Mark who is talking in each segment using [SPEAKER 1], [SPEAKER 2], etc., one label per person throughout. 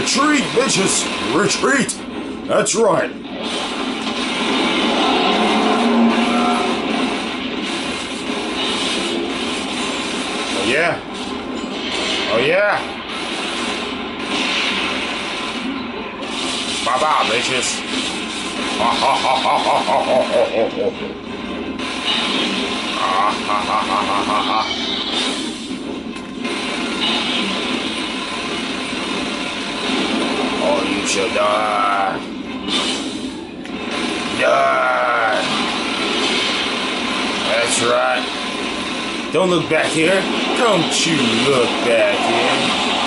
[SPEAKER 1] Retreat, bitches! Retreat! That's right. Oh yeah. Oh yeah. Bye bye, bitches. Ha ha ha ha ha ha ha ha ha. Ah, ha ha ha ha ha ha. Oh, you shall die. Die. That's right. Don't look back here. Don't you look back here.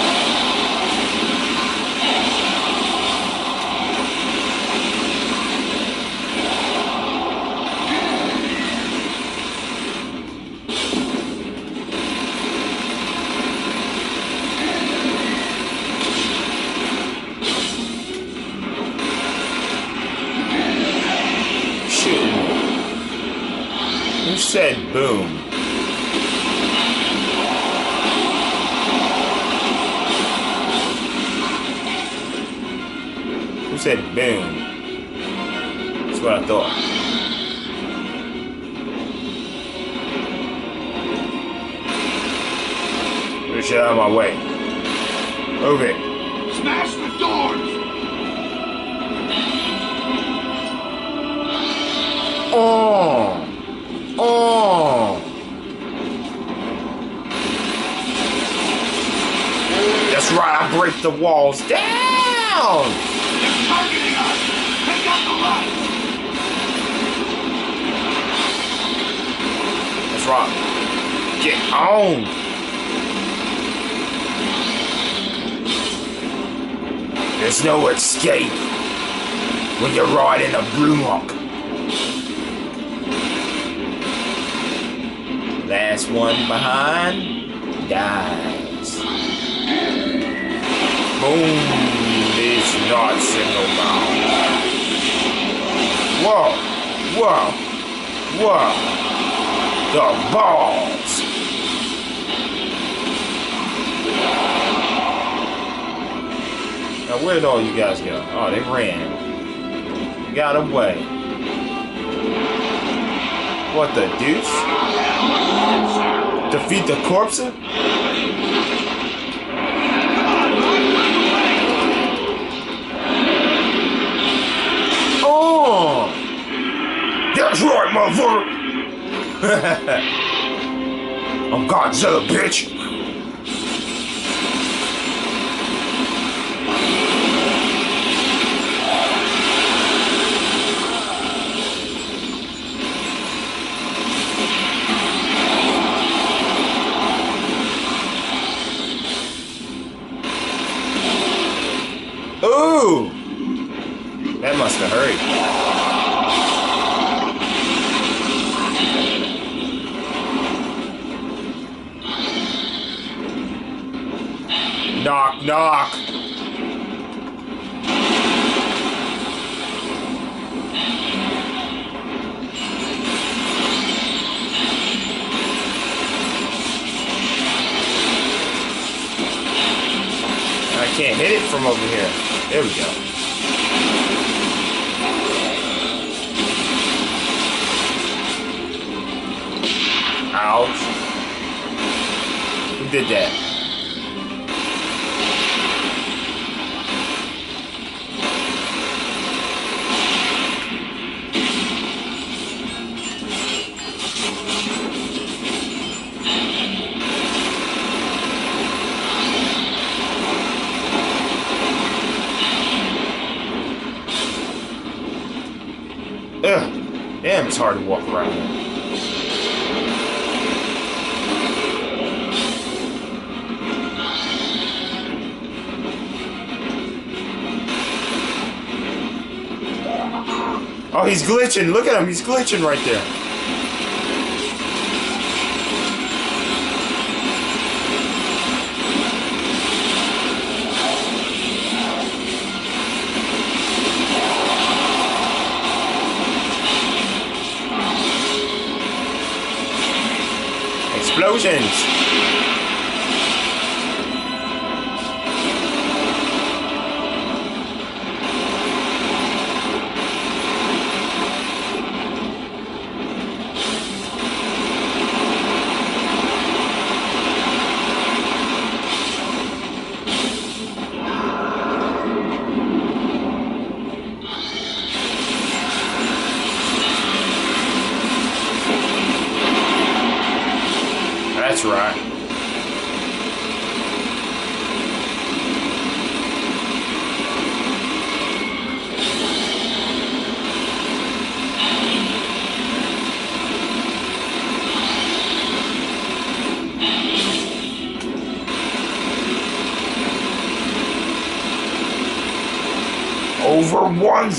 [SPEAKER 1] Said boom? That's what I thought. Get shit out of my way. Move it.
[SPEAKER 2] Smash the doors!
[SPEAKER 1] Oh! Oh! That's right, I break the walls down!
[SPEAKER 2] Targeting us! Take out the lights!
[SPEAKER 1] That's right. Get on! There's no escape when you're riding a Brumak. Last one behind dies. Boom! Not single bound. Whoa! Whoa! Whoa! The balls! Now where'd all you guys go? Oh, they ran. Got away. What the deuce? Defeat the corpse? That's right, mother! I'm Godzilla, bitch! Ooh! That must have hurt. Knock, knock. I can't hit it from over here. There we go. Ouch. Who did that? Hard to walk around. Oh, he's glitching. Look at him. He's glitching right there. Explosions.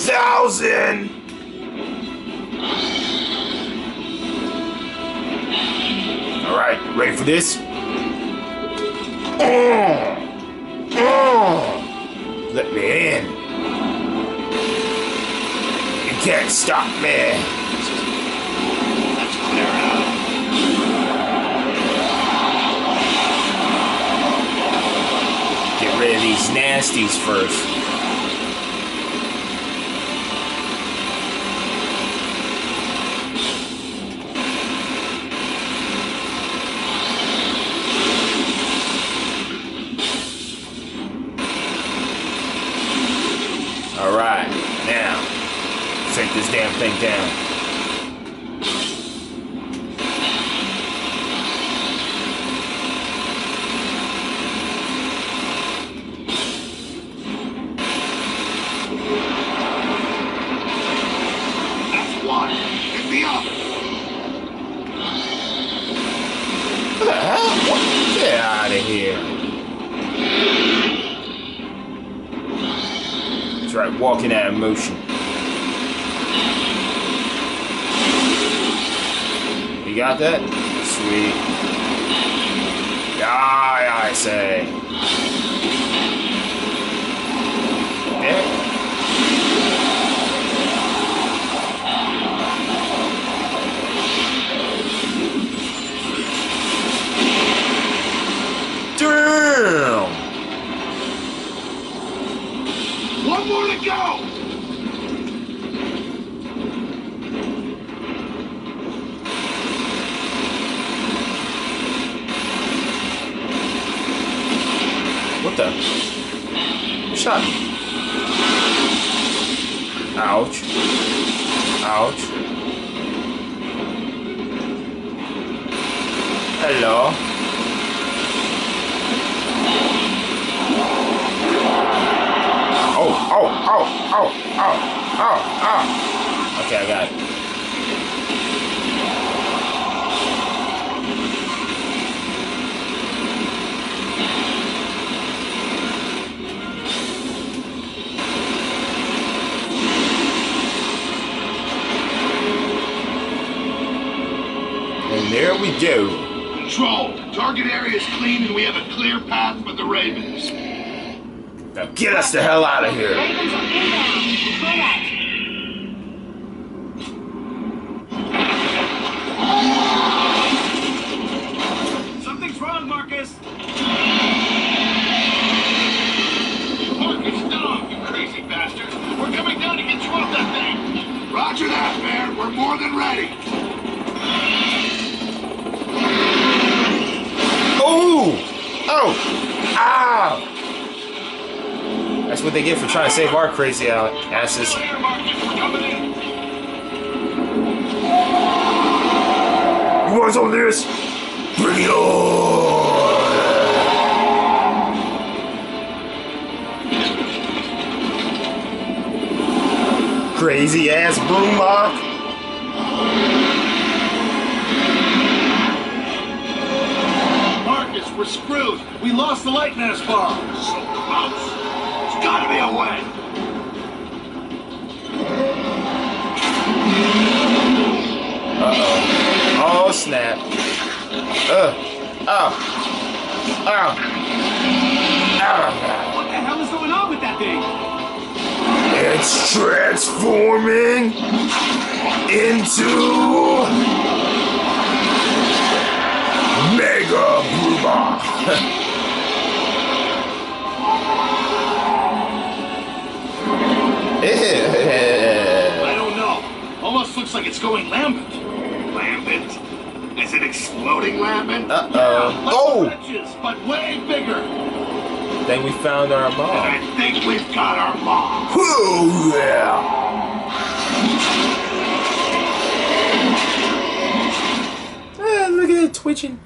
[SPEAKER 1] 1,000! Alright, ready for this? Oh, oh, let me in. You can't stop me. Get rid of these nasties first. Alright, now, take this damn thing down.
[SPEAKER 2] That's one. Hit the other.
[SPEAKER 1] What the hell? Get out of here. That's right, walking out of motion. You got that? Sweet. Die, I say. Damn!
[SPEAKER 2] One more to go.
[SPEAKER 1] What the? Who Ouch. Ouch. Hello. Oh, oh, oh, oh, oh, oh, oh. Okay, I got it. We go.
[SPEAKER 2] Control. Target area is clean and we have a clear path for the Ravens.
[SPEAKER 1] Now get us the hell out of here.
[SPEAKER 3] Ravens are inbound. Correct.
[SPEAKER 4] Something's wrong, Marcus.
[SPEAKER 2] Marcus, stop, you crazy bastard. We're coming down to get you off that thing. Roger that, man. We're more than ready.
[SPEAKER 1] Ow! That's what they get for trying to save our crazy asses. You some of this? Bring it on! Crazy ass boombox.
[SPEAKER 4] We're screwed. We lost the Lightmass bomb.
[SPEAKER 2] So close. There's gotta be a way. Uh-oh.
[SPEAKER 1] Oh, snap. Ugh. Oh. Oh. Oh.
[SPEAKER 4] What the hell is going on with that thing?
[SPEAKER 1] It's transforming into Mega.
[SPEAKER 4] I don't know. Almost looks like it's going lambent.
[SPEAKER 2] Lambent? Is it exploding lambent?
[SPEAKER 1] Uh
[SPEAKER 4] Like
[SPEAKER 1] oh. Oh!
[SPEAKER 4] but way bigger.
[SPEAKER 1] Then we found our
[SPEAKER 2] And. I think we've got our mom.
[SPEAKER 1] Oh yeah! Eh, look at it twitch
[SPEAKER 2] twitching.